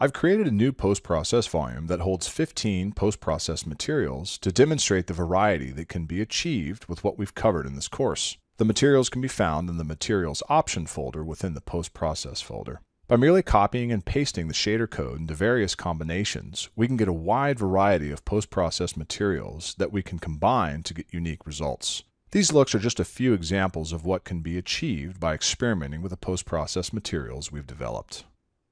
I've created a new post-process volume that holds 15 post-process materials to demonstrate the variety that can be achieved with what we've covered in this course. The materials can be found in the Materials Option folder within the Post-Process folder. By merely copying and pasting the shader code into various combinations, we can get a wide variety of post-process materials that we can combine to get unique results. These looks are just a few examples of what can be achieved by experimenting with the post-process materials we've developed.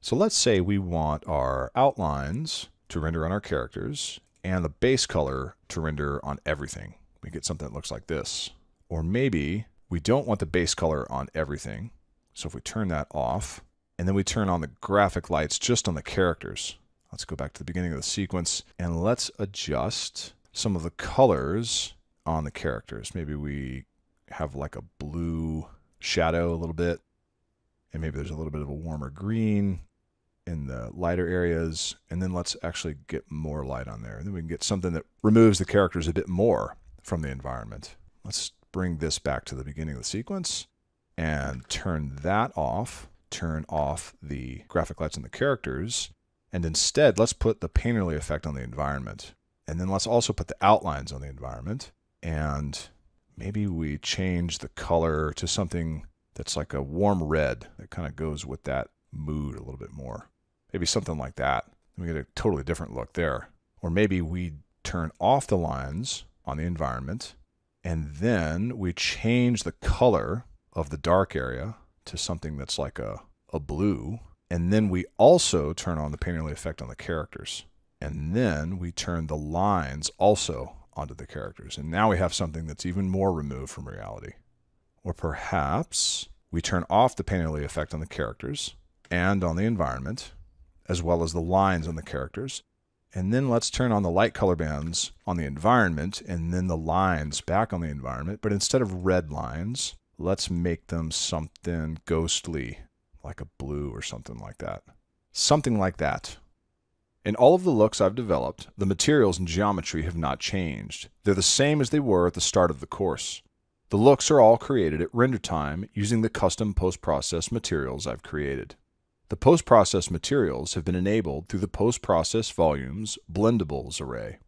So let's say we want our outlines to render on our characters and the base color to render on everything. We get something that looks like this. Or maybe we don't want the base color on everything. So if we turn that off, and then we turn on the graphic lights just on the characters. Let's go back to the beginning of the sequence and let's adjust some of the colors on the characters. Maybe we have like a blue shadow a little bit, and maybe there's a little bit of a warmer green in the lighter areas, and then let's actually get more light on there. And then we can get something that removes the characters a bit more from the environment. Let's bring this back to the beginning of the sequence and turn that off. Turn off the graphic lights on the characters. And instead, let's put the painterly effect on the environment. And then let's also put the outlines on the environment. And maybe we change the color to something that's like a warm red that kind of goes with that mood a little bit more. Maybe something like that. We get a totally different look there. Or maybe we turn off the lines on the environment and then we change the color of the dark area to something that's like a, a blue. And then we also turn on the painterly effect on the characters. And then we turn the lines also onto the characters. And now we have something that's even more removed from reality. Or perhaps we turn off the painterly effect on the characters and on the environment as well as the lines on the characters. And then let's turn on the light color bands on the environment and then the lines back on the environment. But instead of red lines, let's make them something ghostly, like a blue or something like that. Something like that. In all of the looks I've developed, the materials and geometry have not changed. They're the same as they were at the start of the course. The looks are all created at render time using the custom post-process materials I've created. The post-process materials have been enabled through the post-process volumes blendables array.